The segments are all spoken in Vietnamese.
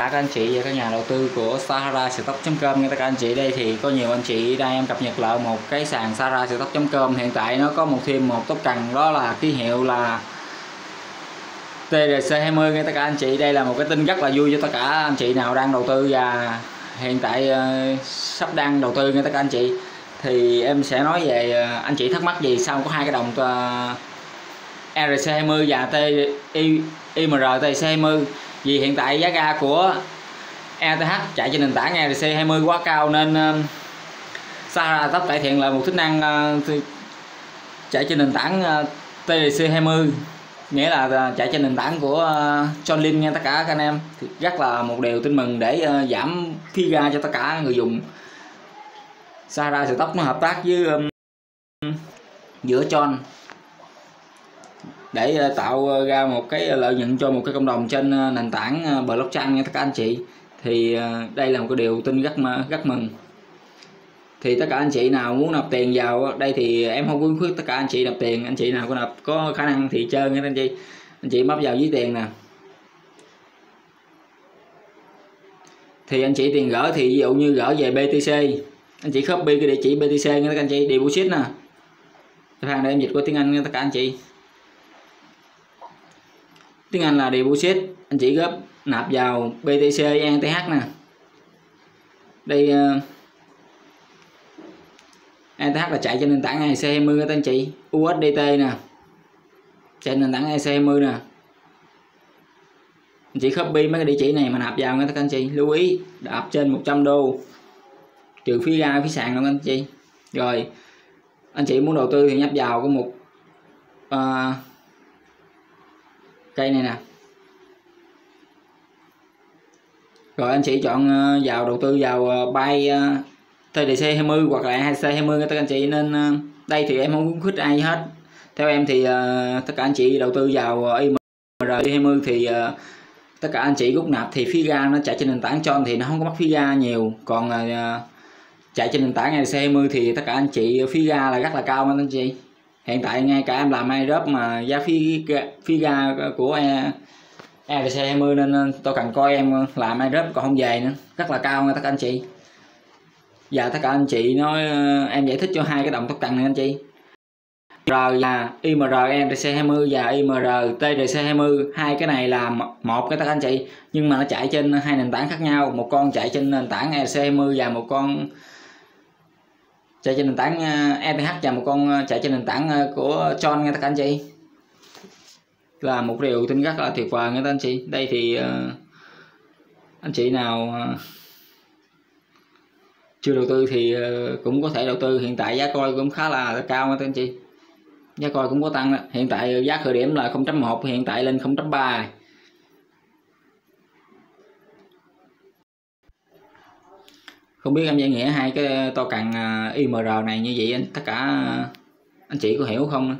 các anh chị và các nhà đầu tư của Sahara Stock.com, nghe tất cả anh chị đây thì có nhiều anh chị đang em cập nhật lại một cái sàn Sahara Stock.com hiện tại nó có một thêm một tốc cần đó là ký hiệu là TRC20 nghe tất cả anh chị đây là một cái tin rất là vui cho tất cả anh chị nào đang đầu tư và hiện tại uh, sắp đang đầu tư nghe tất cả anh chị. Thì em sẽ nói về uh, anh chị thắc mắc gì sau có hai cái đồng ờ, uh, RC20 và TIMR TC20 vì hiện tại giá ga của ETH chạy trên nền tảng RC20 quá cao nên ờ, Sahara tốc cải thiện lại một tính năng ờ, chạy trên nền tảng ờ, TRC20 nghĩa là chạy trên nền tảng của John Lin nha tất cả các anh em. Thì rất là một điều tin mừng để giảm phí ga cho tất cả người dùng. Sahara sự nó hợp tác với giữa John để ờ, tạo ờ, ra một cái ờ, lợi nhuận cho một cái cộng đồng trên nền tảng blockchain nha tất cả anh chị. Thì đây là một cái điều tin rất rất mừng. Thì tất cả anh chị nào muốn nạp tiền vào đây thì em không khuyến khuyết tất cả anh chị nạp tiền. Anh chị nào có nạp có khả năng thì chơi nha anh chị. Anh chị bấm vào dưới tiền nè. Thì anh chị tiền gỡ thì ví dụ như gỡ về BTC anh chị copy cái địa chỉ BTC nha các anh chị, deposit nè. Thằng đây em dịch qua tiếng Anh nha tất cả anh chị tiếng Anh là deposit anh chỉ góp nạp vào BTC ETH nè. Đây ờ, uh, ETH là chạy trên nền tảng EC20 các anh chị. USDT nè. Chạy nền tảng EC20 nè. Anh chị copy mấy cái địa chỉ này mà nạp vào nha các anh chị. Lưu ý đạp trên 100 đô. Trừ phí ra phí sàn luôn anh chị. Rồi anh chị muốn đầu tư thì nhấp vào có một uh, cây này nè. Rồi anh chị chọn ờ, vào đầu tư vào bay TDC 20 hoặc là HC 20 các anh chị nên ờ, đây thì em không khuyến khích ai hết. Theo em thì ờ, tất cả anh chị đầu tư vào IMR 20 thì tất cả anh chị rút nạp thì phí ga nó chạy trên nền tảng tròn thì nó không có mất phí ga nhiều. Còn chạy trên nền tảng RC 20 thì tất cả anh chị phí ga là rất là cao anh chị hiện tại ngay cả em làm airdrop mà giá phí phí ga của e, RC 20 nên tôi cần coi em làm airdrop còn không về nữa. Rất là cao nha tất cả anh chị. Và tất cả anh chị nói ờ, em giải thích cho hai cái động tác cần này anh chị. R là IMR MTC20 và IMR TRC20 hai cái này là một cái tất anh chị. Nhưng mà nó chạy trên hai nền tảng khác nhau. Một con chạy trên nền tảng EC20 và một con chạy trên nền tảng ờ, ETH và một con ờ, chạy trên nền tảng ờ, của John nghe các anh chị. Là một điều tin rất là tuyệt vời nghe các anh chị. Đây thì anh chị nào chưa đầu tư thì cũng có thể đầu tư. Hiện tại giá coi cũng khá là cao nghe các anh chị. Giá coi cũng có tăng đó. hiện tại giá khởi điểm là 0.1 hiện tại lên 0.3 không biết em giải nghĩa hai cái to cần à, IMR này như vậy anh, tất cả anh chị có hiểu không?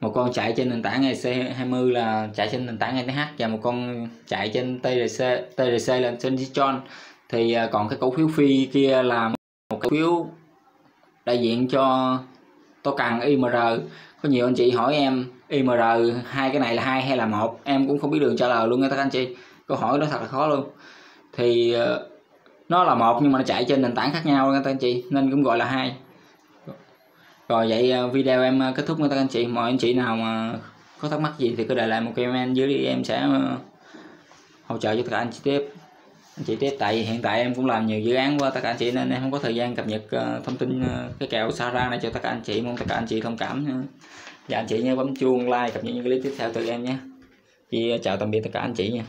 Một con chạy trên nền tảng EC20 là chạy trên nền tảng ETH và một con chạy trên TRC TRC là trên John thì à, còn cái cổ phiếu phi kia là một cổ phiếu đại diện cho token IMR có nhiều anh chị hỏi em IMR hai cái này là hai hay là một? Em cũng không biết đường trả lời luôn nha các anh chị. Câu hỏi đó thật là khó luôn. Thì à, nó là một nhưng mà nó chạy trên nền tảng khác nhau, các anh chị, nên cũng gọi là hai. Rồi vậy ờ, video em ờ, kết thúc các anh chị. Mọi anh chị nào mà có thắc mắc gì thì cứ để lại một comment dưới đi, em sẽ ờ, hỗ trợ cho tất cả anh chị tiếp. Anh chị tiếp, tại hiện tại em cũng làm nhiều dự án qua tất cả anh chị, nên em không có thời gian cập nhật thông tin cái cái kẹo Sara này cho tất cả anh chị, mong tất cả anh chị thông cảm nha. và anh chị nhớ bấm chuông like, cập nhật những clip tiếp theo từ em nhé. Chị chào tạm biệt tất cả anh chị nha.